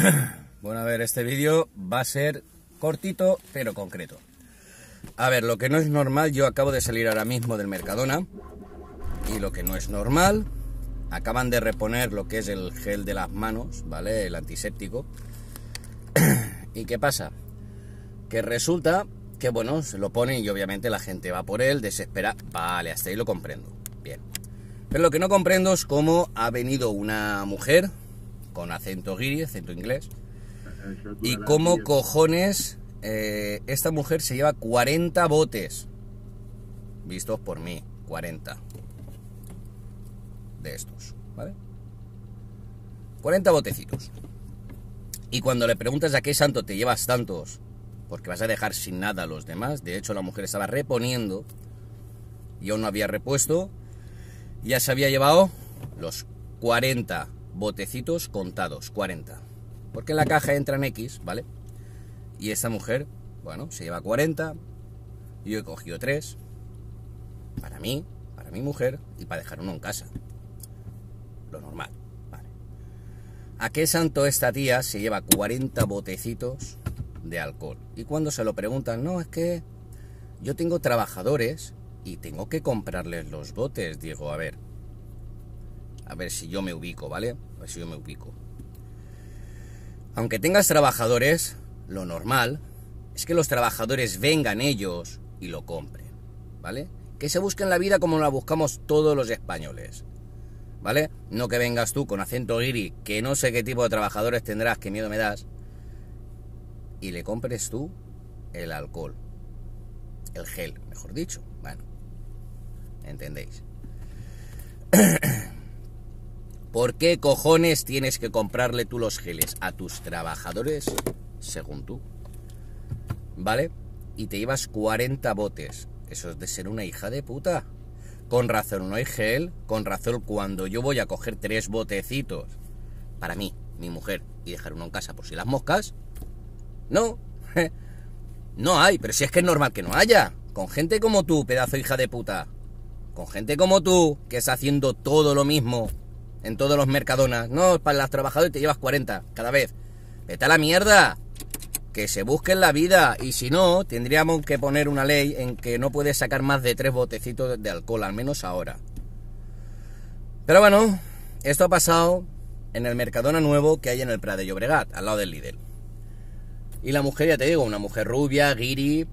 Bueno, a ver, este vídeo va a ser cortito pero concreto. A ver, lo que no es normal, yo acabo de salir ahora mismo del Mercadona y lo que no es normal, acaban de reponer lo que es el gel de las manos, ¿vale? El antiséptico. ¿Y qué pasa? Que resulta que, bueno, se lo ponen y obviamente la gente va por él, desespera. Vale, hasta ahí lo comprendo. Bien. Pero lo que no comprendo es cómo ha venido una mujer con acento guiri, acento inglés, y cómo cojones eh, esta mujer se lleva 40 botes. Vistos por mí, 40. De estos, ¿vale? 40 botecitos. Y cuando le preguntas a qué santo te llevas tantos, porque vas a dejar sin nada a los demás, de hecho la mujer estaba reponiendo, y aún no había repuesto, ya se había llevado los 40 botecitos contados, 40. Porque en la caja entran X, ¿vale? Y esta mujer, bueno, se lleva 40, yo he cogido 3, para mí, para mi mujer, y para dejar uno en casa. Lo normal, ¿vale? ¿A qué santo esta tía se lleva 40 botecitos de alcohol? Y cuando se lo preguntan, no, es que yo tengo trabajadores y tengo que comprarles los botes. Digo, a ver, a ver si yo me ubico, ¿vale? A ver si yo me ubico. Aunque tengas trabajadores, lo normal es que los trabajadores vengan ellos y lo compren, ¿vale? Que se busquen la vida como la buscamos todos los españoles, ¿vale? No que vengas tú con acento guiri, que no sé qué tipo de trabajadores tendrás, qué miedo me das, y le compres tú el alcohol, el gel, mejor dicho, bueno, ¿entendéis? ¿Por qué cojones tienes que comprarle tú los geles a tus trabajadores, según tú? ¿Vale? Y te llevas 40 botes. Eso es de ser una hija de puta. Con razón no hay gel, con razón cuando yo voy a coger tres botecitos para mí, mi mujer, y dejar uno en casa por si las moscas, no, no hay, pero si es que es normal que no haya. Con gente como tú, pedazo hija de puta. Con gente como tú, que está haciendo todo lo mismo en todos los mercadonas. No, para las trabajadoras te llevas 40 cada vez. Vete la mierda. Que se busquen la vida. Y si no, tendríamos que poner una ley en que no puedes sacar más de tres botecitos de alcohol, al menos ahora. Pero bueno, esto ha pasado en el Mercadona nuevo que hay en el Prado de Llobregat, al lado del Lidl. Y la mujer, ya te digo, una mujer rubia, guiri,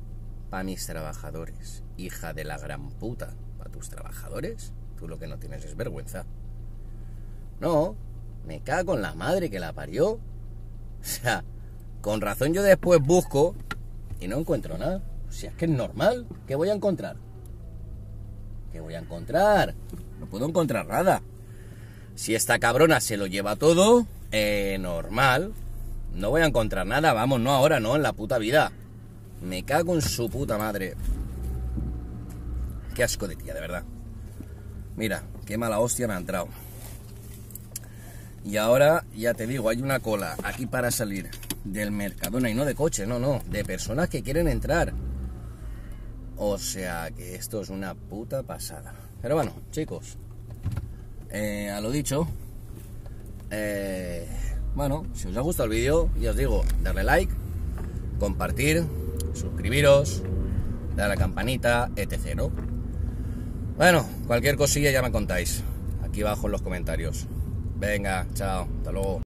para mis trabajadores. Hija de la gran puta. ¿Para tus trabajadores? Tú lo que no tienes es vergüenza. No, me cago con la madre que la parió. O sea, con razón yo después busco y no encuentro nada. Si es que es normal, ¿qué voy a encontrar? ¿Qué voy a encontrar? No puedo encontrar nada. Si esta cabrona se lo lleva todo, eh, normal. No voy a encontrar nada, vamos, no ahora, no, en la puta vida. Me cago en su puta madre. Qué asco de tía, de verdad. Mira, qué mala hostia me ha entrado. Y ahora, ya te digo, hay una cola aquí para salir del Mercadona y no de coche, no, no, de personas que quieren entrar. O sea que esto es una puta pasada. Pero bueno, chicos, eh, a lo dicho, eh, bueno, si os ha gustado el vídeo, ya os digo, darle like, compartir, suscribiros, darle a la campanita, etc. ¿no? Bueno, cualquier cosilla ya me contáis aquí abajo en los comentarios. Venga, chao, hasta luego.